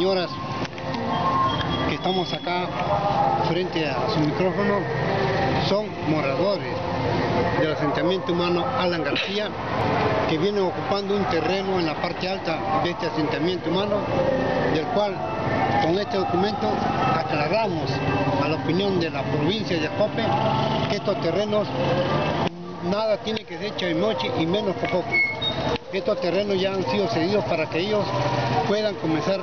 señoras que estamos acá frente a su micrófono son moradores del asentamiento humano Alan García que vienen ocupando un terreno en la parte alta de este asentamiento humano del cual con este documento aclaramos a la opinión de la provincia de Jope que estos terrenos nada tiene que ser Chaimochi y menos Copoco. Estos terrenos ya han sido cedidos para que ellos puedan comenzar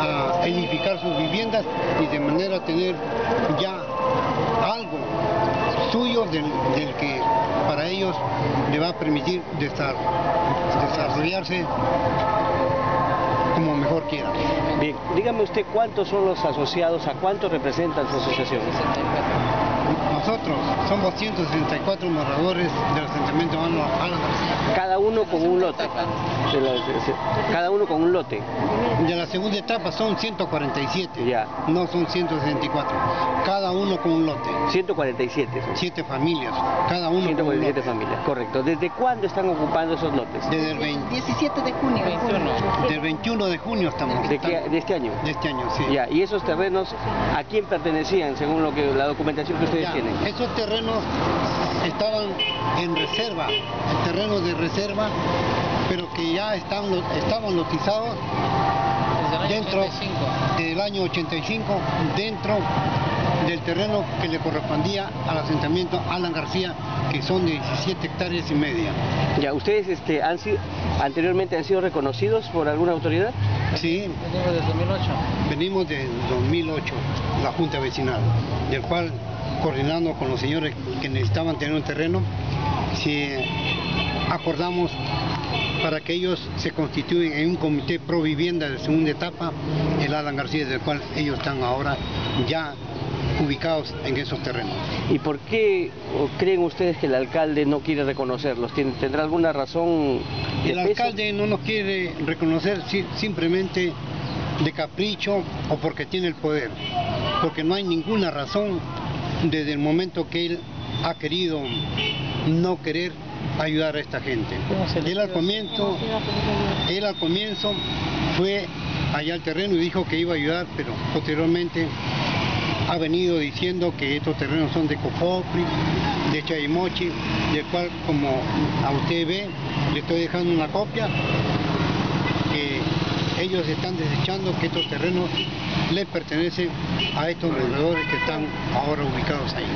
a edificar sus viviendas y de manera a tener ya algo suyo del, que para ellos le va a permitir desarrollarse como mejor quiera. Bien, dígame usted cuántos son los asociados, a cuántos representan su asociación. Nosotros somos 164 moradores del asentamiento humano Alan García. Cada uno con un lote. cada uno con un lote. De la segunda etapa son 147. Ya. No son 164. Cada uno con un lote. 147. Siete familias. Cada uno 147 con un lote. familias, correcto. ¿Desde cuándo están ocupando esos lotes? Desde el 17 de junio. 21. Del 21 de junio estamos. ¿De, ¿De, este año? De este año, sí. Ya. ¿Y esos terrenos a quién pertenecían según lo que la documentación que ustedes tienen? Esos terrenos estaban en reserva, terrenos de reserva, pero que ya están, estaban lotizados dentro del año 85, dentro del terreno que le correspondía al asentamiento Alan García, que son de 17 hectáreas y media. Ya, ¿ustedes este, han sido, anteriormente han sido reconocidos por alguna autoridad? Sí. Venimos desde 2008. Venimos desde 2008, la Junta Vecinal, del cual coordinando con los señores que necesitaban tener un terreno, si acordamos para que ellos se constituyen en un comité pro vivienda de segunda etapa, el Alan García, del cual ellos están ahora ya ubicados en esos terrenos. ¿Y por qué creen ustedes que el alcalde no quiere reconocerlos? ¿Tendrá alguna razón? el alcalde no nos quiere reconocer simplemente de capricho o porque tiene el poder, porque no hay ninguna razón desde el momento que él ha querido no querer ayudar a esta gente. Él al comienzo, él al comienzo fue allá al terreno y dijo que iba a ayudar, pero posteriormente ha venido diciendo que estos terrenos son de Cofopri, de Chaymochi, del cual como a usted ve, le estoy dejando una copia, que ellos están desechando que estos terrenos le pertenecen a estos moradores que están ahora ubicados ahí.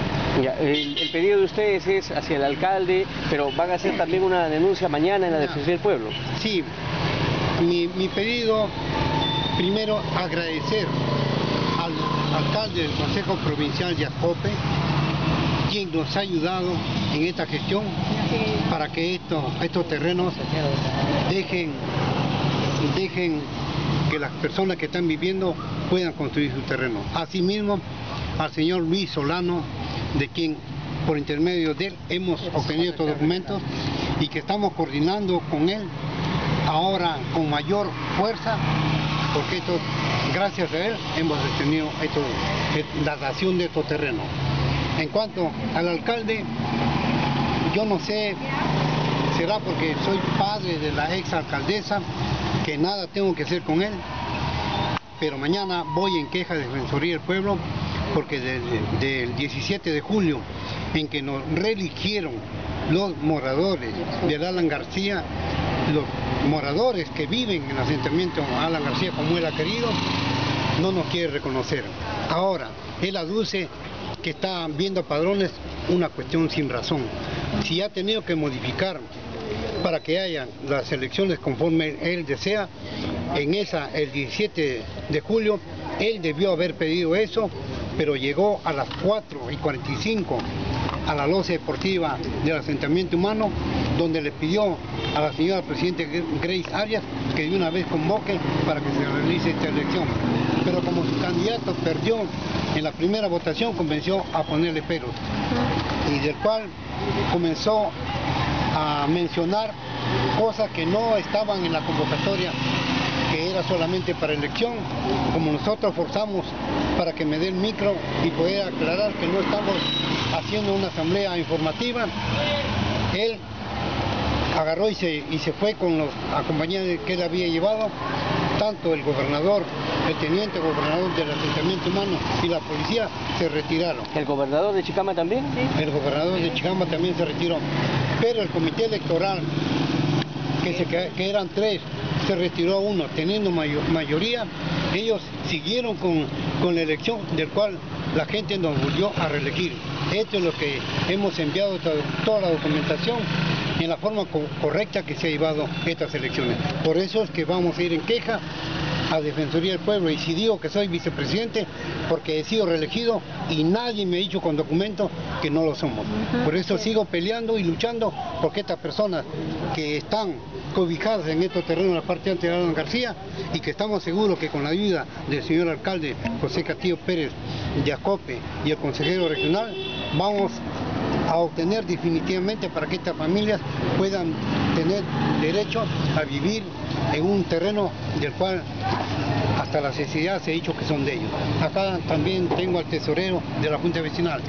el, pedido de ustedes es hacia el alcalde, pero van a hacer también una denuncia mañana en la defensa del pueblo. Sí, mi, mi pedido, primero agradecer al alcalde del Consejo Provincial de Acope, quien nos ha ayudado en esta gestión para que estos, estos terrenos dejen dejen que las personas que están viviendo puedan construir su terreno. Asimismo, al señor Luis Solano, de quien por intermedio de él hemos obtenido estos documentos y que estamos coordinando con él ahora con mayor fuerza, porque esto, gracias a él hemos obtenido la dación de estos terrenos. En cuanto al alcalde, yo no sé, será porque soy padre de la ex alcaldesa, que nada tengo que hacer con él, pero mañana voy en queja de Defensoría del Pueblo porque desde el 17 de julio en que nos religieron los moradores de Alan García, los moradores que viven en el asentamiento Alan García como él ha querido, no nos quiere reconocer. Ahora, él aduce que está viendo padrones una cuestión sin razón. Si ha tenido que modificar para que haya las elecciones conforme él desea. En esa, el 17 de julio, él debió haber pedido eso, pero llegó a las 4 y 45 a la loza deportiva del asentamiento humano, donde le pidió a la señora Presidenta Grace Arias que de una vez convoque para que se realice esta elección. Pero como su candidato perdió en la primera votación, convenció a ponerle peros, y del cual comenzó a mencionar cosas que no estaban en la convocatoria, que era solamente para elección, como nosotros forzamos para que me dé el micro y poder aclarar que no estamos haciendo una asamblea informativa, él agarró y se, y se fue con los acompañantes que él había llevado, tanto el gobernador, el teniente gobernador del asentamiento humano y la policía se retiraron. ¿El gobernador de Chicama también? El gobernador de Chicama también se retiró. Pero el comité electoral, que, se, que eran tres, se retiró uno, teniendo mayoría, ellos siguieron con, con la elección del cual la gente nos volvió a reelegir. Esto es lo que hemos enviado toda la documentación en la forma correcta que se ha llevado estas elecciones. Por eso es que vamos a ir en queja a Defensoría del Pueblo y si digo que soy vicepresidente porque he sido reelegido y nadie me ha dicho con documento que no lo somos. Por eso sigo peleando y luchando porque estas personas que están ubicadas en estos terrenos en la parte de Alan García y que estamos seguros que con la ayuda del señor alcalde José Castillo Pérez de Acope y el consejero regional vamos a obtener definitivamente para que estas familias puedan tener derecho a vivir en un terreno del cual hasta la necesidad se ha dicho que son de ellos. Acá también tengo al tesorero de la Junta Vecinal.